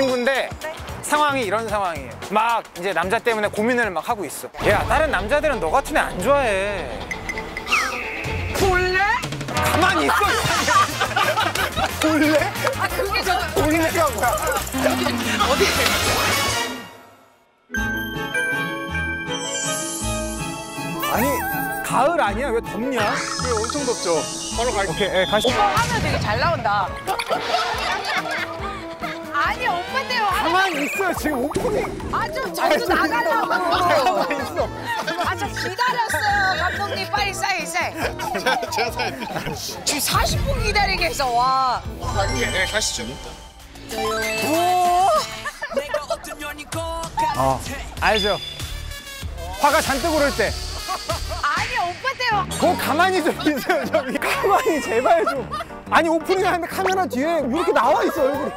친구인데 상황이 이런 상황이에요. 막 이제 남자 때문에 고민을 막 하고 있어. 야, 다른 남자들은 너 같은 애 안 좋아해. 볼래? 가만히 있어. 볼래? 아 그게 저 볼래가 뭐야? 어디? 아니, 가을 아니야? 왜 덥냐? 네, 엄청 덥죠. 바로 갈게요. 오케이, 예, 가시죠. 오빠 하면 되게 잘 나온다. 아니 오빠 때문에 가만히 있어요. 지금 오프닝. 아좀 저도 나가려고. 가만히 있어. 아저 기다렸어요 감독님 빨리 사인 사인. 제가, 제가 사야 지금 40분 기다리게 해서 와. 네, 가시죠. 오. 어, 알죠. 화가 잔뜩 오를 때. 아니 오빠 때문에. 그거 가만히 좀 있어요, 저기. 가만히 제발 좀. 아니, 오프닝 하는데 카메라 뒤에 이렇게 나와 있어, 얼굴이.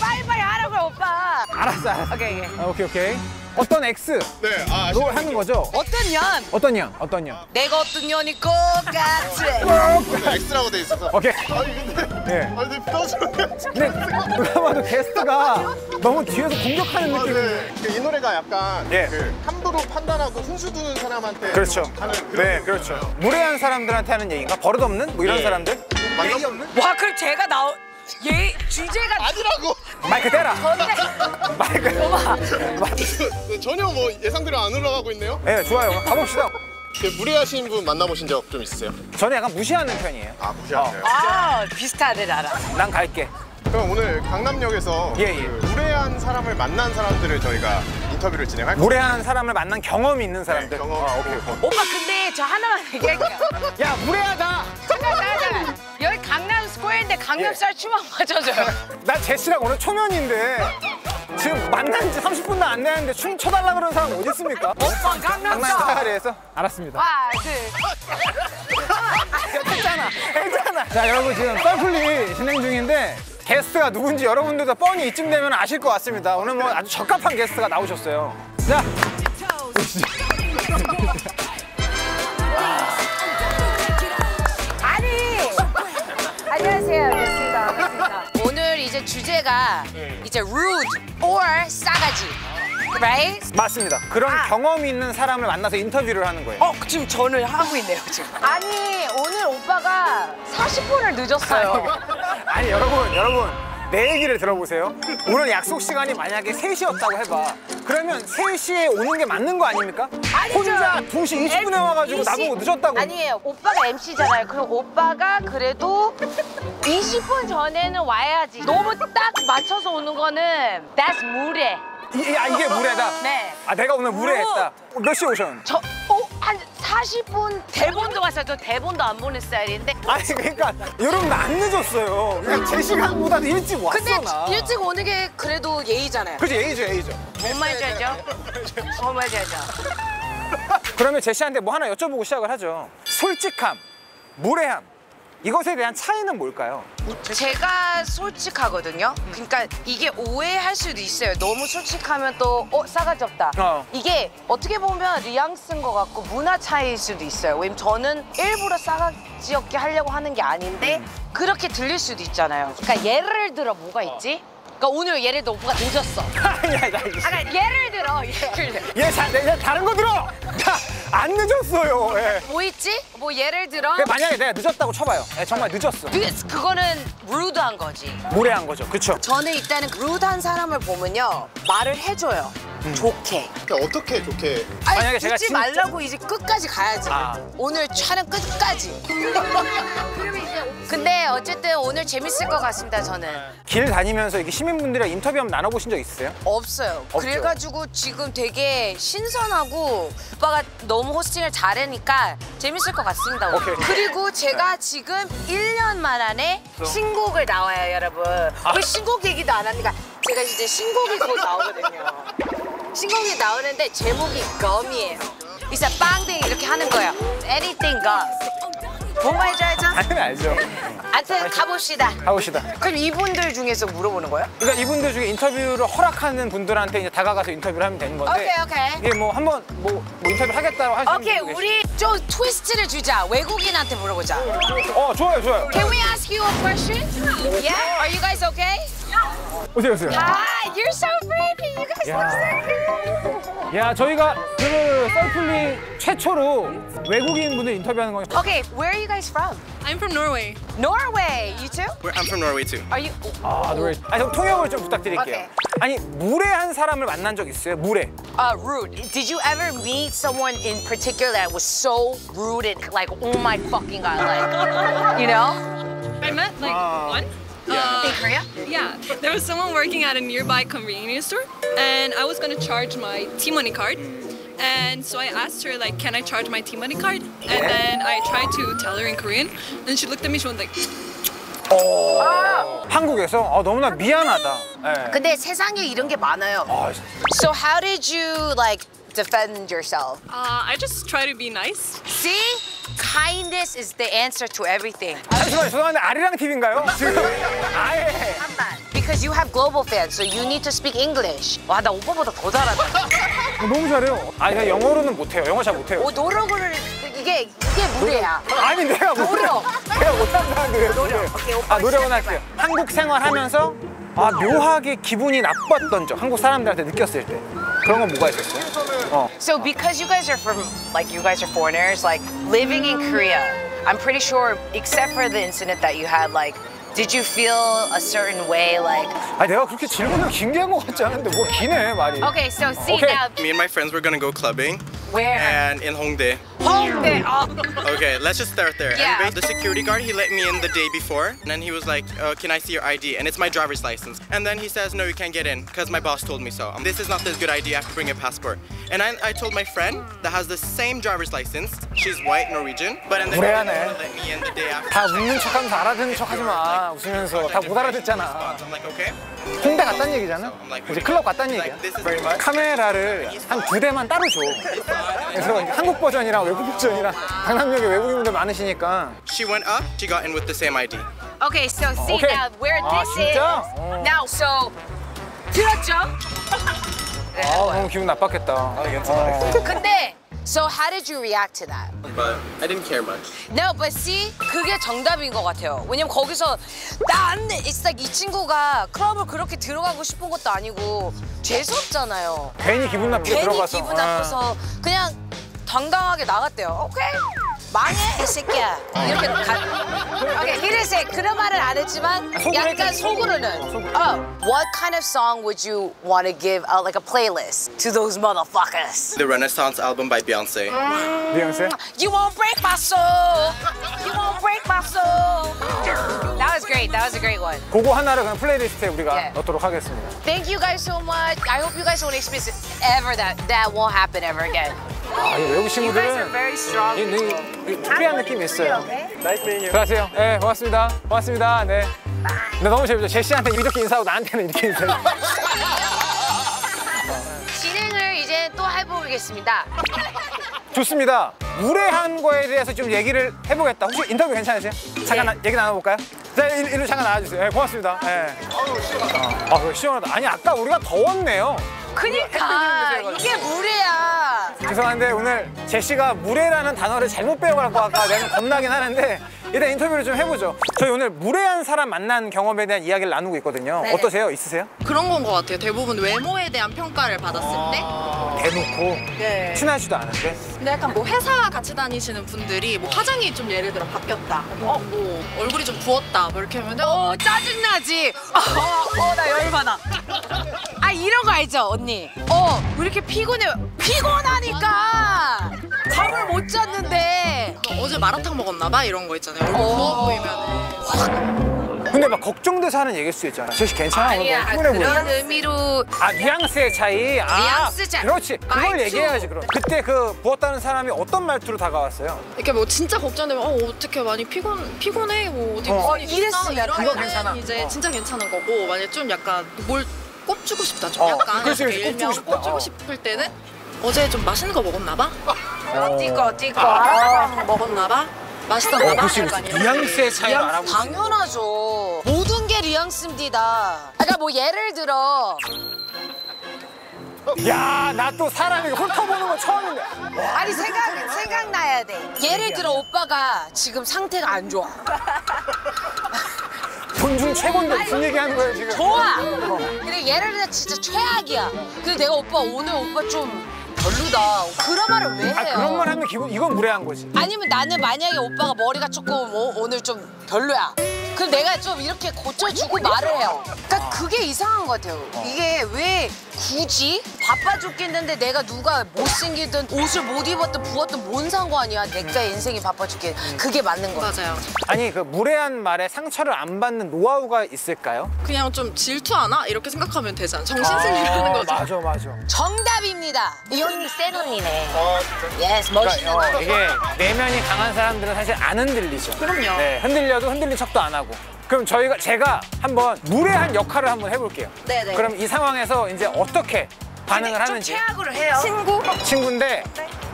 빨리빨리 하라고요 오빠. 알았어, 알았어. 오케이 오케이. 아, 오케이, 오케이. 어떤 X? 네, 아, 로? 하는 거죠? 어떤 년? 어떤 년? 어떤 년? 내가 어떤 년일 것 같아. X라고 돼 있어서. 오케이. 아니, 근데. 예. 아니, 근데 표정이. 근데 누가 봐도 게스트가 너무 뒤에서 공격하는 아, 느낌이. 네. 그이 노래가 약간 예. 그 함부로 판단하고 훈수 두는 사람한테 그렇죠. 좀 하는 그런 네, 그렇죠. 무례한 사람들한테 하는 얘기인가? 버릇 없는? 뭐 이런 예. 사람들? 맞나? 와 그럼 제가 나오 얘 주제가 아니라고. 마이크 떼라. 전에 마이크. 오빠 전혀 뭐 예상대로 안 올라가고 있네요. 네, 좋아요. 가봅시다. 그 무례하신 분 만나보신 적 좀 있으세요? 저는 약간 무시하는 편이에요. 아, 무시하세요. 아 비슷하네 나랑. 난 갈게. 그럼 오늘 강남역에서 예, 예. 그 무례한 사람을 만난 사람들을 저희가 인터뷰를 진행할 거예요. 무례한 사람을 만난 경험이 있는 사람들. 네, 경험. 아, 오케이, 오케이. 오빠 근데 저 하나만 얘기할게요. 야, 무례하다. 잠깐 강남 스퀘어인데 강남살 춤한 맞춰줘요. 나 제시랑 오늘 초면인데 지금 만난 지 30분도 안 됐는데 춤 춰달라 그러는 사람 어디 있습니까? 오빠 강남 강남살. 스타일에서? 알았습니다. 와 둘. 했잖아. 했잖아. 자, 여러분 지금 썰풀리 진행 중인데 게스트가 누군지 여러분들도 뻔히 이쯤 되면 아실 것 같습니다. 오늘 뭐 아주 적합한 게스트가 나오셨어요. 자, 아니. 이제 주제가 이제 rude or 싸가지. Right? 맞습니다. 그런 아. 경험이 있는 사람을 만나서 인터뷰를 하는 거예요. 어, 지금 전을 하고 있네요, 지금. 아니, 오늘 오빠가 40분을 늦었어요. 아니 여러분 여러분 내 얘기를 들어보세요 오늘 약속 시간이 만약에 3시였다고 해봐 그러면 3시에 오는 게 맞는 거 아닙니까? 아니죠. 혼자 2시 20분에 와가지고 나보고 늦었다고 아니에요. 오빠가 MC잖아요. 그럼 오빠가 그래도 20분 전에는 와야지. 너무 딱 맞춰서 오는 거는 that's 무례. 이, 아, 이게 무례다 네. 아 내가 오늘 무례했다 몇 시에 오셨는데? 저, 어, 한 40분 대본도 왔어요. 저 대본도 안 보는 스타일인데. 아니 그러니까 여러분 나 안 늦었어요 그냥 제 시간보다 일찍 왔어 근데 나 일찍 오는 게 그래도 예의잖아요. 그지 예의죠 예의죠 뭔 말인지 알죠? 뭔 말인지 알죠? 그러면 제시한테 뭐 하나 여쭤보고 시작을 하죠 솔직함 무례함 이것에 대한 차이는 뭘까요? 제가 솔직하거든요. 그러니까 이게 오해할 수도 있어요. 너무 솔직하면 또 어, 싸가지 없다. 어. 이게 어떻게 보면 뉘앙스인 것 같고 문화 차이일 수도 있어요. 왜냐면 저는 일부러 싸가지 없게 하려고 하는 게 아닌데 그렇게 들릴 수도 있잖아요. 그러니까 예를 들어 뭐가 있지? 그러니까 오늘 예를 들어 오빠가 늦었어. 아니야 나 아까 예를 들어 예를 들어 얘, 자, 다른 거 들어 나 안 늦었어요 예. 뭐 있지? 뭐 예를 들어 근데 만약에 내가 늦었다고 쳐봐요. 예, 정말 늦었어. 그- 그거는 루드한 거지. 무례한 거죠. 그쵸? 저는 일단은 루드한 사람을 보면요 말을 해줘요. 좋게. 그러니까 어떻게 좋게 아니, 만약에 제가 듣지 진짜- 말라고 이제 끝까지 가야지. 아. 오늘 촬영 끝까지. 근데 어쨌든 오늘 재밌을 것 같습니다. 저는 길 다니면서 이렇게 시민분들이랑 인터뷰 한번 나눠보신 적 있으세요? 없어요. 없죠. 그래가지고 지금 되게 신선하고 오빠가 너무 호스팅을 잘하니까 재밌을 것 같습니다. 오늘. 오케이. 그리고 제가 지금 1년 만에 신곡을 나와요, 여러분. 아. 왜 신곡 얘기도 안 하니까 제가 이제 신곡이 곧 나오거든요. 신곡이 나오는데 제목이 검이에요. 이제 빵댕이 이렇게 하는 거예요. Anything goes. 뭔 말인지 알죠? 당연히 알죠. 하여튼 가봅시다. 가봅시다. 그럼 이분들 중에서 물어보는 거예요? 그러니까 이분들 중에 인터뷰를 허락하는 분들한테 이제 다가가서 인터뷰를 하면 되는 건데. 오케이, 오케이. 이게 뭐 한번 뭐, 뭐 인터뷰 하겠다고 하시는 오케이, 우리 좀 트위스트를 주자. 외국인한테 물어보자. 어, 좋아요, 좋아요. Can we ask you a question? Yeah? Are you guys okay? 오세요 오세요. Hi, you're so pretty. You guys look so good. 야 저희가 그 썰풀리 최초로 외국인 분들 인터뷰하는 거. Okay, where are you guys from? I'm from Norway. Norway. You too? We're- I'm from Norway too. Are you? 아 노래. 아니 좀 통역을 좀 부탁드릴게요. 오케이. 아니 무례한 사람을 만난 적 있어요? 무례. Uh, rude. Did you ever meet someone in particular that was so rude and like, oh my fucking god, like, you know? I met like one. Uh, In Korea? yeah, there was someone working at a nearby convenience store, and I was gonna charge my T-money card. And so I asked her like, "Can I charge my T-money card?" And then I tried to tell her in Korean, and she looked at me. She was like, 한국에서 어, 너무나 미안하다. 예. 근데 세상에 이런 게 많아요. 아, So how did you like defend yourself? uh, "I just try to be nice." See? Kindness is the answer to everything. 잠시만 죄송한데 아리랑 TV인가요? 지금 아예 Because you have global fans, so you need to speak English. 와, 나 오빠보다 더 잘하다. 너무 잘해요. 아, 나 영어로는 못해요. 영어 잘 못해요. 오, 노력을 이게 이게 무례야. 아니 내가 못 노력. 내가 못한다는데 왜 노력? 오케이, 오빠 아 노력은. 할게요. 한국 생활하면서 아 묘하게 기분이 나빴던 적 한국 사람들한테 느꼈을 때 그런 건 뭐가 있었어요? 어. So because you guys are from like you guys are foreigners, like living in Korea, I'm pretty sure except for the incident that you had, like did you feel a certain way like 아 내가 그렇게 질문을 길게 한 것 같지 않은데 뭐 기네 말이. Okay, so see Okay. now Me and my friends were gonna go clubbing where and in Hongdae. Hongdae. Oh. Okay, let's just start there. Yeah. And bas- the security guard, he let me in the day before, and then he was like, uh, "Can I see your ID?" And it's my driver's license. And then he says, "No, you can't get in because my boss told me so. Um, this is not this good idea. I have to bring a passport." And I, I told my friend that has the same driver's license. She's white Norwegian, but and then he didn't 그래야네. wanna let me in the day after. 다 웃는 척하면서 알아듣는 척하지 마. 웃으면서 다 못 알아듣잖아. I'm like, okay. 홍대 갔다는 얘기잖아. 이제 클럽 갔다는 얘기야. 카메라를 한 두 대만 따로 줘. 그래서 한국 버전이랑 외국 버전이랑 강남역에 외국인분들 많으시니까 She went up. She got in with the same ID. Okay, so see Okay. now where 아, this 진짜? is. 어. Now so 들었죠? 아 너무 기분 나빴겠다. 아, 괜찮아. 근데 so how did you react to that? But I didn't care much. No, but see, 그게 정답인 것 같아요. 왜냐면 거기서 난 it's like 이 친구가 클럽을 그렇게 들어가고 싶은 것도 아니고 재수없잖아요. 괜히 기분 나쁘게 괜히 들어가서. 기분 나빠서 그냥 당당하게 나갔대요. 오케이. 망해 이 새끼야. 이렇게 가. 오케이, he didn't say 그런 말은 안 했지만 속으로 약간 했겠지. 속으로는. Oh, what kind of song would you want to give uh, like a playlist to those motherfuckers? The Renaissance album by Beyonce. 미영씨? You won't break my soul. You won't break my soul. That was great. That was a great one. 그거 하나를 그냥 플레이리스트에 우리가 네. 넣도록 하겠습니다. Thank you guys so much. I hope you guys don't experience ever that that won't happen ever again. 아, 이 외국 친구들은. 이, 이, 이 특별한 느낌이 있어요. 들어가세요. 네, 고맙습니다. 고맙습니다. 네. 근데 너무 재밌죠. 제시한테 이렇게 인사하고 나한테는 이렇게 인사해. 진행을 이제 또 해보겠습니다. 좋습니다. 무례한 거에 대해서 좀 얘기를 해보겠다. 혹시 인터뷰 괜찮으세요? 잠깐 나- 얘기 나눠볼까요? 자, 일- 일로 잠깐 나와주세요. 네, 고맙습니다. 네. 아, 그래, 시원하다. 아니, 아까 우리가 더웠네요. 그니까 이게 무례야. 죄송한데 오늘 제시가 무례라는 단어를 잘못 배워갖고 아까 내가 겁나긴 하는데 일단 인터뷰를 좀 해보죠. 저희 오늘 무례한 사람 만난 경험에 대한 이야기를 나누고 있거든요. 네네. 어떠세요? 있으세요? 그런 건 것 같아요. 대부분 외모에 대한 평가를 받았을 때. 대놓고 네. 친하지도 않은데 근데 약간 뭐 회사 같이 다니시는 분들이 뭐 화장이 좀 예를 들어 바뀌었다. 어, 뭐 얼굴이 좀 부었다. 뭐 이렇게 하면 어, 짜증나지? 어, 어, 나 열받아. 아, 이런 거 알죠, 언니? 어, 왜 이렇게 피곤해? 피곤하니까! 잠을 못 잤는데. 어제 마라탕 먹었나 봐 이런 거 있잖아요. 얼굴 부어 보이면 근데 막 걱정돼서 하는 얘기일 수 있잖아. 제시 괜찮아? 아니야, 보여. 그런 의미로. 아 뉘앙스의 차이. 아, 뉘앙스 차이. 그렇지. 그걸 말투. 얘기해야지 그럼. 그때 그 부었다는 사람이 어떤 말투로 다가왔어요? 이렇게 뭐 진짜 걱정되면 어 어떻게 많이 피곤 피곤해 뭐 어디 어. 무슨 어, 일 이거 이러면은 괜찮아. 이제 어. 진짜 괜찮은 거고 만약 좀 약간 뭘 꼽주고 싶다 좀 어, 약간 그렇지, 그렇지. 이렇게 꼽주고 일명 싶다. 꼽주고 어. 싶을 때는 어제 좀 맛있는 거 먹었나 봐 띠꺼, 띠꺼. 마라탕 먹었나 봐 맛있었나 어, 그렇지. 이런 뉘앙스의 차이를 뉘앙스 알아보지. 당연하죠. 모든 게 뉘앙스입니다. 그러니까 뭐 예를 들어 야, 나 또 사람이 훑어보는 거 처음인데. 아니 생각 생각나야 돼. 예를 들어 오빠가 지금 상태가 안 좋아. 존중 최고인데 무슨 얘기 하는 거예요 지금? 좋아. 근데 예를 들어 진짜 최악이야. 근데 내가 오빠 오늘 오빠 좀 별로다. 그런 말을 왜 해요? 아 그런 말 하면 기분 이건 무례한 거지. 아니면 나는 만약에 오빠가 머리가 조금 오, 오늘 좀 별로야. 그럼 내가 좀 이렇게 고쳐주고 말을 해요. 그러니까 그게 이상한 것 같아요. 이게 왜 굳이 바빠 죽겠는데 내가 누가 못생기든 옷을 못 입었든 부었든 뭔 상관이야. 내가 인생이 바빠 죽겠. 그게 맞는 거야. 맞아요. 아니 그 무례한 말에 상처를 안 받는 노하우가 있을까요? 그냥 좀 질투하나 이렇게 생각하면 되잖아. 정신승리라는 거죠. 맞아 맞아. 정답입니다. 이 언니 센 언니네. yes 그러니까 멋있는 어, 언니. 이게 내면이 강한 사람들은 사실 안 흔들리죠. 그럼요. 네, 흔들려도 흔들린 척도 안 하고. 그럼 저희가 제가 한번 무례한 역할을 한번 해볼게요. 네네. 그럼 이 상황에서 이제 어떻게 반응을 하는지. 최악으로 해요. 친구? 친구인데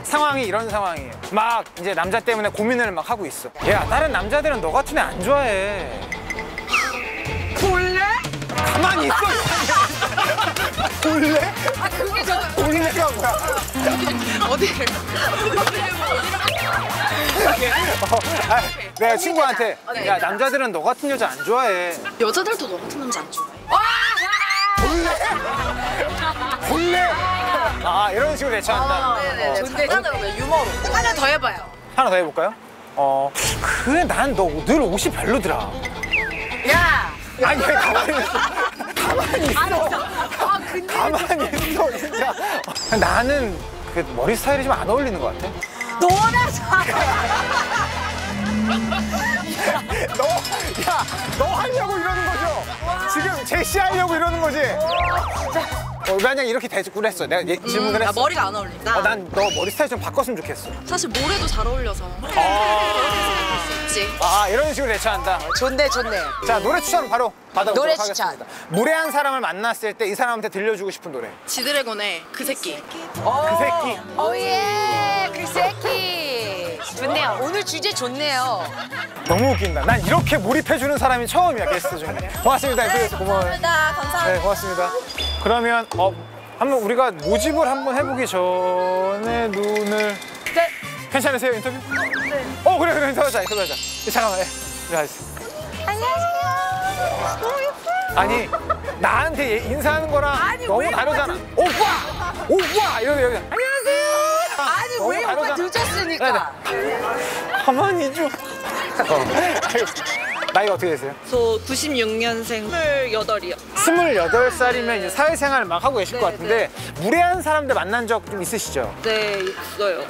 상황이 이런 상황이에요. 막 이제 남자 때문에 고민을 막 하고 있어. 야 다른 남자들은 너 같은 애 안 좋아해. 볼래? 가만히 있어. 볼래? 아 그게 저 볼래가 뭐야? 어디를? 어, 아, 내가 친구한테 네. 야 남자들은 너 같은 여자 안 좋아해. 여자들도 너 같은 남자 안 좋아해. 볼래? 아 이런 식으로 대처한다. 네네. 좋네. 좋네. 유머로. 하나 더 해봐요. 하나 더 해볼까요? 어 그래 난 너 늘 옷이 별로더라. 야. 아니 왜 가만히 있어. 가만히 있어. 아 근데 가만히 있어 진짜. 나는 그 머리 스타일이 좀 안 어울리는 것 같아. 너나 잘해. 너, 야, 너 하려고 이러는 거죠? 지금 제시 하려고 이러는 거지? 어, 만약 이렇게 대꾸를 했어. 내가 얘- 질문을 음, 아, 했어. 머리가 안 어울린다. 어, 난너 머리 스타일 좀 바꿨으면 좋겠어. 사실 모래도 잘 어울려서. 있지. 아, 이런 식으로 대처한다. 좋네 좋네. 자, 노래 추천 바로 받아보도록 노래 하겠습니다. 무례한 사람을 만났을 때 이 사람한테 들려주고 싶은 노래. 지드래곤의 그 새끼. 그 새끼. 오예 그 새끼. 좋네요. 오늘 주제 좋네요. 너무 웃긴다. 난 이렇게 몰입해주는 사람이 처음이야, 게스트 중에. 고맙습니다. 인터뷰에서 고마워요. 감사합니다. 네, 고맙습니다. 그러면 어, 한번 우리가 모집을 한번 해보기 전에 눈을 네. 괜찮으세요 인터뷰? 네. 어 그래 그래 인터뷰하자 인터뷰하자. 네, 잠깐만. 예. 들어가세요. 안녕하세요. 너무 예뻐요. 아니 나한테 얘- 인사하는 거랑 아니, 너무 왜 다르잖아. 오빠, 오빠 이러면 여기 안녕하세요. 아니 너무 왜 오빠 다르잖아. 늦었으니까. 가만히 좀. 어. 나이가 어떻게 되세요? 저 96년생 28이요. 28살이면 이제 사회생활을 막 하고 계실 것 같은데 무례한 사람들 만난 적 좀 있으시죠? 네, 있어요.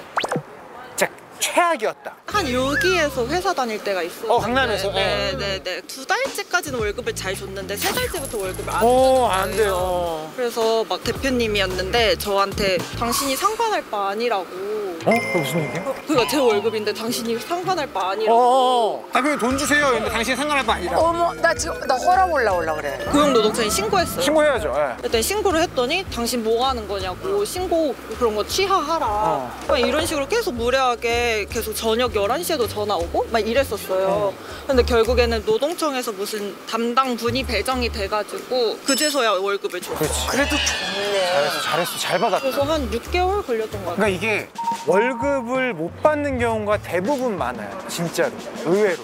최악이었다. 한 여기에서 회사 다닐 때가 있어요. 어, 강남에서? 네, 네, 네. 두 달째까지는 월급을 잘 줬는데 세 달째부터 월급을 안 오, 줬어요. 안 돼요. 그래서 막 대표님이었는데 저한테 당신이 상관할 바 아니라고. 어? 그게 무슨 얘기야? 그니까 제 월급인데 당신이 상관할 바 아니라고. 어, 대표님 돈 주세요. 근데 당신 상관할 바 아니라. 어머 나 지금 나 혈압 올라올라 그래. 고용노동청에 신고했어요. 신고해야죠. 예. 그때 신고를 했더니 당신 뭐 하는 거냐고 신고 그런 거 취하하라 어. 막 이런 식으로 계속 무례하게 계속 저녁 11시에도 전화 오고 막 이랬었어요 어. 근데 결국에는 노동청에서 무슨 담당 분이 배정이 돼가지고 그제서야 월급을 줬어요 그렇지. 그래도 좋네. 잘했어, 잘했어. 잘 받았다. 그래서 한 6개월 걸렸던 것 같아요 그러니까 이게 월급을 못 받는 경우가 대부분 많아요. 진짜로. 의외로.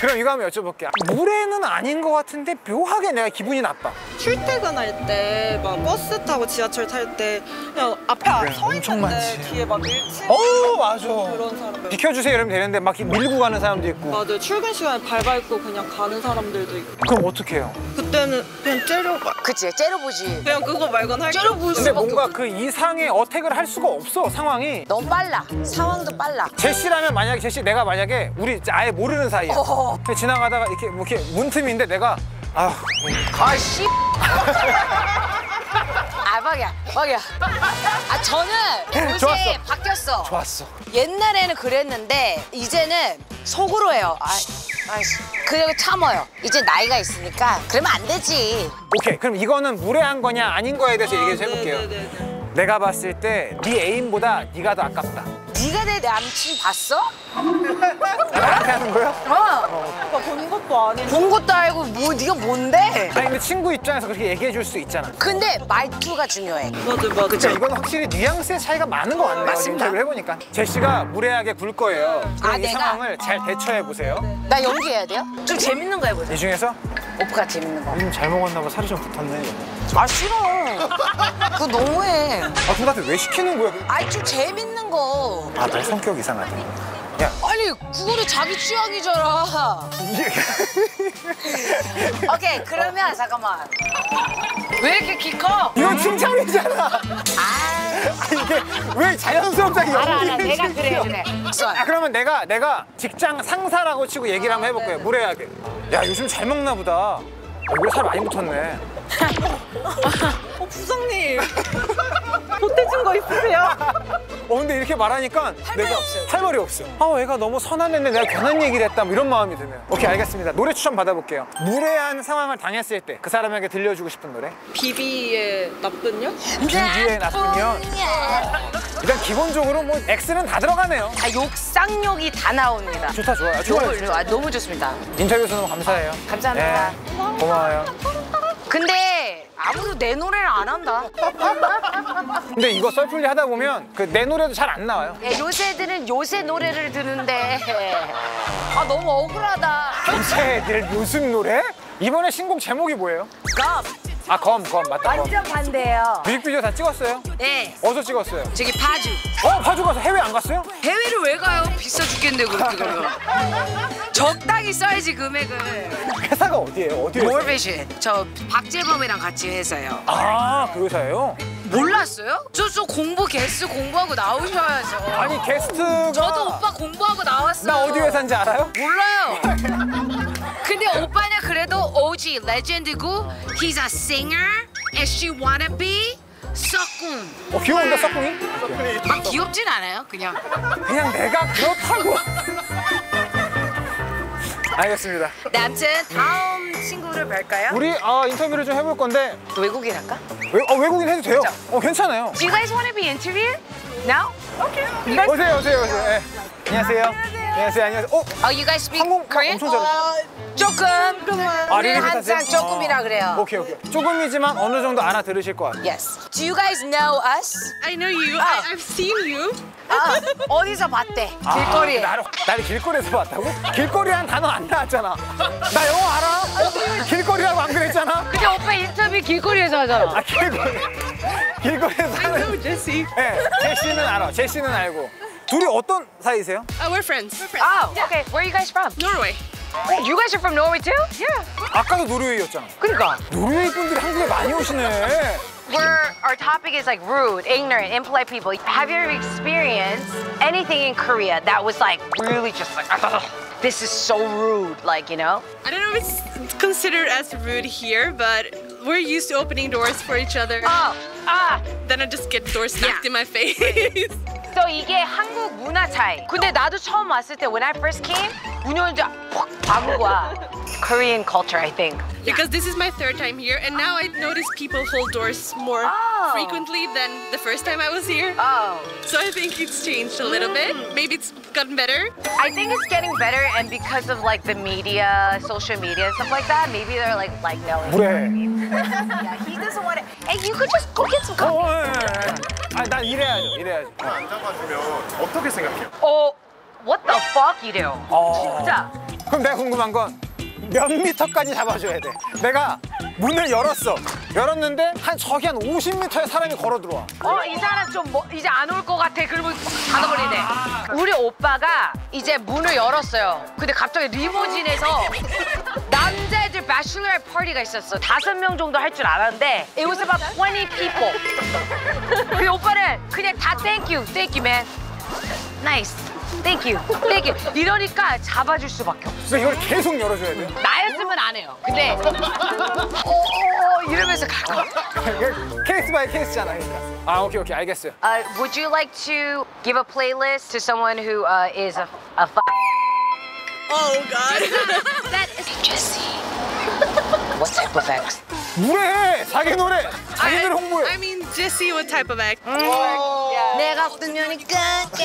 그럼 이거 한번 여쭤볼게요. 무례는 아닌 것 같은데 묘하게 내가 기분이 나빠. 출퇴근할 때 막 버스 타고 지하철 탈 때 그냥 앞에 그래, 서 엄청 있는데 많지. 뒤에 막 밀치 어, 맞아. 그런 사람들 비켜주세요 이러면 되는데 막 밀고 가는 사람도 있고. 맞아요 출근 시간에 밟아입고 그냥 가는 사람들도 있고 그럼 어떻게 해요? 그때는 그냥 째려봐 그치 째려보지. 그냥 그거 말곤 할게 째려볼 근데 수밖에 뭔가 없. 그 이상의 어택을 할 수가 없어 상황이. 너무 빨라. 상황도 빨라. 제시라면 만약에 제시 내가 만약에 우리 아예 모르는 사이야. 어 허. 근데 지나가다가 이렇게 뭐 이렇게 문틈인데 내가 아 아씨. 아 막이야 막이야. 아 저는 요새 좋았어. 바뀌었어. 좋았어. 옛날에는 그랬는데 이제는 속으로 해요. 아, 아이씨. 그리고 참어요. 이제 나이가 있으니까 그러면 안 되지. 오케이 그럼 이거는 무례한 거냐 아닌 거에 대해서 얘기해 네, 볼게요. 네네네. 내가 봤을 때 네 애인보다 네가 더 아깝다. 네가 내 남친 봤어? 나한테 하는 거야? 어. 오빠 본 것도 아닌데. 본 것도 알고 뭐 네가 뭔데? 아니 근데 친구 입장에서 그렇게 얘기해 줄 수 있잖아. 근데 말투가 중요해. 맞아 맞아. 그쵸, 이건 확실히 뉘앙스의 차이가 많은 것 같네요. 맞습니다. 인터뷰를 해보니까. 제시가 무례하게 굴 거예요. 아, 이 내가? 상황을 잘 대처해 보세요. 나 연기해야 돼요? 좀 재밌는 거 해보자. 이 중에서 오프가 재밌는 거. 요즘 잘 먹었나 봐 살이 좀 붙었네. 아 싫어. 그거 너무해. 아 그럼 나한테 왜 시키는 거야? 아니 좀 재밌는 거. 아너 성격 이상하다. 야 아니 그거는 자기 취향이잖아. 오케이 그러면 잠깐만. 왜 이렇게 키 커? 이건 칭찬이잖아. 아 아, 이게 왜 자연스럽게 알아 알아 연기를 내가 그래 시켜? 그래. 아 그러면 내가 내가 직장 상사라고 치고 얘기를 한번 해볼게요 무례하게 야 요즘 잘 먹나 보다 얼굴에 살 많이 붙었네 어 부장님. 보태준 거 있으세요? 어 근데 이렇게 말하니까 말이 없어요. 할 말이 없어 아 애가 너무 선한 애인데 내가 괜한 얘기를 했다 뭐 이런 마음이 드네요 오케이 알겠습니다 노래 추천 받아볼게요 무례한 상황을 당했을 때 그 사람에게 들려주고 싶은 노래 비비의 나쁜 년? 비비의 나쁜 년. 일단 기본적으로 뭐 X는 다 들어가네요 다 욕상욕이 다 나옵니다. 좋다 좋아요 좋아요 너무, 아, 너무 좋습니다. 인터뷰 해서 너무 감사해요 감사합니다. 네, 고마워요 근데 아무도 내 노래를 안 한다. 근데 이거 썰풀리 하다 보면 그 내 노래도 잘 안 나와요 야, 요새 애들은 요새 노래를 듣는데 아 너무 억울하다. 요새 애들 요즘 노래? 이번에 신곡 제목이 뭐예요? 감 아 검 검 맞다 검 완전 반대예요. 뮤직비디오 다 찍었어요? 네, 어디서 찍었어요? 저기 파주. 어 파주 가서 해외 안 갔어요? 해외를 왜 가요? 비싸 죽겠는데 그렇게 가면. 적당히 써야지 금액을. 회사가 어디예요? 어디에? 몰베시. 저 박재범이랑 같이 회사요. 아 그 회사예요? 몰랐어요? 저, 저 공부 개수 공부하고 나오셔야죠. 아니 게스트가 저도 오빠 공부하고 나왔어요. 나 어디 회사인지 알아요? 몰라요. 근데 오빠는 그래도 OG 레전드고 he's a singer and she wanna be 썩군. 어 귀여운데 썩궁이? 막 귀엽진 않아요, 그냥. 그냥 내가 그렇다고 알겠습니다 네, 아무튼 다음 친구를 뵐까요? 우리 아 인터뷰를 좀 해볼 건데 외국인 할까? 외, 어, 외국인 해도 돼요? 어 괜찮아요 Do you guys want to be interviewed? No? Okay. 오세요 오세요 오세요 예. 안녕하세요 안녕하세요 안녕하세요 어? oh, you guys speak 한국 Korean? 엄청 잘해 조금. 아, 리리 항상? 조금이라 어. 그래요. 오케이 오케이 조금이지만 어느 정도 알아 들으실 것 같아요 Yes. Do you guys know us? I know you. Ah. I, I've seen you. 아, 어디서 봤대? 아, 길거리에. 나를, 나를 길거리에서 봤다고? 길거리란 단어 안 나왔잖아. 나 영어 알아? 어? 길거리라고 안 그랬잖아? 근데 오빠 인터뷰 길거리에서 하잖아. 아, 길거리. 길거리에서 하는. No, Jesse. 네, 제시는 알아. 제시는 알고. 둘이 어떤 사이세요? Uh, we're friends. We're friends. Oh, okay. Where are you guys from? Norway. Oh, you guys are from Norway too? Yeah. 아까도 노르웨이였잖아. 그러니까. 노르웨이 분들이 한국에 많이 오시네. We're, our topic is like rude, ignorant, impolite people. Have you ever experienced anything in Korea that was like really just like, "Ugh, this is so rude, like, you know? I don't know if it's considered as rude here, but we're used to opening doors for each other. Oh, ah. Then I just get doors smacked Yeah. in my face. So 이게 한국 문화 차이. 근데 나도 처음 왔을 때 when I first came, 문 열는데 팍 박은 거야. Korean culture, I think. because this is my third time here, and now I notice people hold doors more Oh. frequently than the first time I was here. Oh. So I think it's changed a little bit. Maybe it's gotten better. I think it's getting better, and because of like the media, social media and stuff like that, maybe they're like like no. 무례해. Yeah, he doesn't want it. Hey, you could just go get some 어, coffee. 예, 예, 예. 아, 난 이래야죠. 이래야죠. 어. 안 잡아주면 어떻게 생각해요? Oh, What the fuck you do? 어. 진짜. 그럼 내가 궁금한 건 몇 미터까지 잡아줘야 돼? 내가 문을 열었어. 열었는데 한 저기 한 50미터에 사람이 걸어 들어와. 어, 이 사람 좀 뭐, 이제 안 올 것 같아. 그러면 닫아버리네. 우리 오빠가 이제 문을 열었어요. 근데 갑자기 리무진에서 남자애들 배슐러 파티가 있었어. 다섯 명 정도 할 줄 알았는데 it was about 20 people. 그 오빠는 그냥 다 thank you, thank you man. Nice. Thank you. Thank you. 이러니까 잡아줄 수밖에 없어. 그래서 이걸 계속 열어줘야 돼. 나였으면 안 해요. 근데 어, 어, 이러면서 갈 거야. 케이스 바이 케이스잖아, 그러니까. 아, 오케이, 오케이, 알겠어요. Uh, would you like to give a playlist to someone who uh, is a, a f- Oh God. That is Jesse. what type of ex? 무례해 자기 노래 자기 노래 홍보해 I mean, just see what type of act. 내가 어떤 년이 끝까지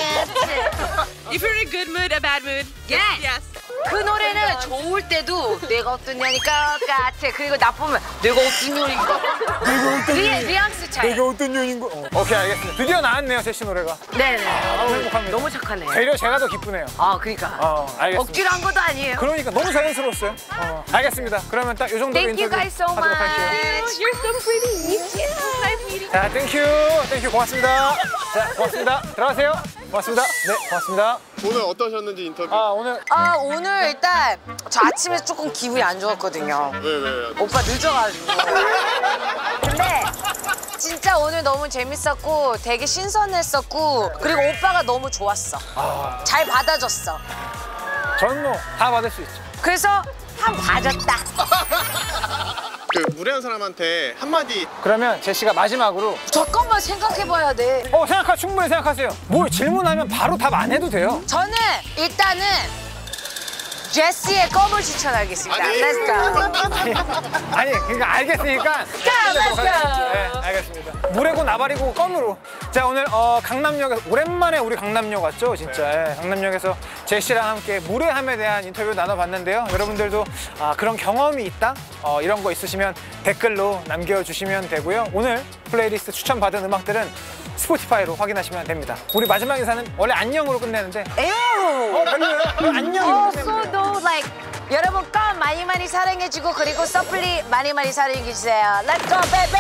If you're in a good mood, a bad mood. Yes. Yes. 그 노래는 좋을 때도 내가 어떤 년이니까 같아. 그리고 나쁘면 내가 어떤 년이니까 내가 어떤 리, 뉘앙스 차이. 내가 어떤 년인가 어. 오케이 알겠습니다. 드디어 나왔네요 제시 노래가. 네네. 너무 행복합니다. 너무 착하네 되려 제가 더 기쁘네요. 아 그러니까. 어 알겠습니다. 억지로 한 것도 아니에요. 그러니까 너무 자연스러웠어요. 어, 알겠습니다. 그러면 딱 이 정도로 Thank you 인터뷰 guys so 하도록 much 할게요. You're so pretty. Nice meeting 자 thank you thank you 고맙습니다. 자 고맙습니다. 들어가세요 고맙습니다. 네 고맙습니다. 오늘 어떠셨는지 인터뷰? 아 오늘. 아 오늘 일단 저 아침에 조금 기분이 안 좋았거든요. 왜, 왜, 왜? 오빠 늦어가지고. 근데 진짜 오늘 너무 재밌었고 되게 신선했었고 그리고 오빠가 너무 좋았어. 잘 받아줬어. 저는 뭐다 받을 수 있죠. 그래서 한 봐줬다 그 무례한 사람한테 한마디. 그러면 제시가 마지막으로 잠깐만 생각해봐야 돼. 어 생각하 충분히 생각하세요. 뭘 질문하면 바로 답 안 해도 돼요. 저는 일단은 제시의 껌을 추천하겠습니다. 아니. Let's go. 아니 그러니까 알겠으니까. Let's go. 네 알겠습니다. 물에고 나발이고 껌으로. 자 오늘 어, 강남역에서 오랜만에 우리 강남역 왔죠 진짜. 예, 강남역에서 제시랑 함께 무례함에 대한 인터뷰 나눠봤는데요. 여러분들도 아, 그런 경험이 있다? 어, 이런 거 있으시면 댓글로 남겨주시면 되고요. 오늘 플레이리스트 추천받은 음악들은 스포티파이로 확인하시면 됩니다 우리 마지막 인사는 원래 안녕으로 끝내는데 어 별로예요 안녕으로 어, 끝내면 like 여러분 껌 많이 많이 사랑해주고 그리고 썰플리 많이 많이 사랑해주세요. Let's go, baby!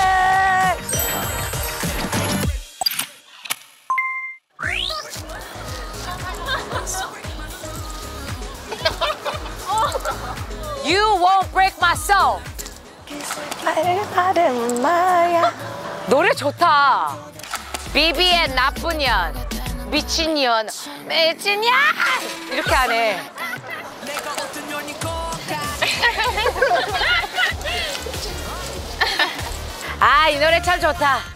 You won't break my soul. 노래 좋다. 비비의 나쁜 년, 미친 년, 미친 년 이렇게 하네. 아, 이 노래 참 좋다.